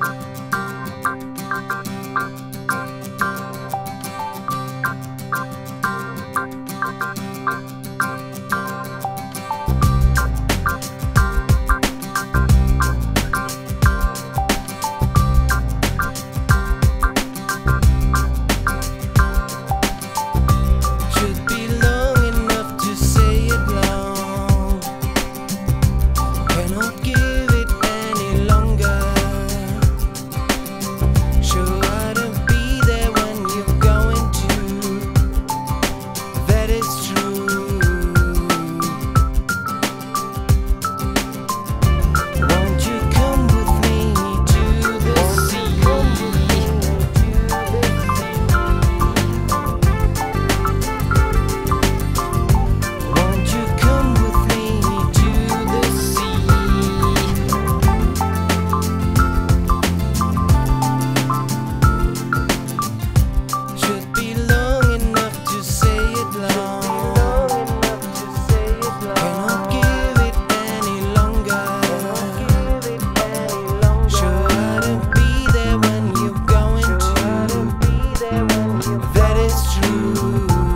Bye. that is true.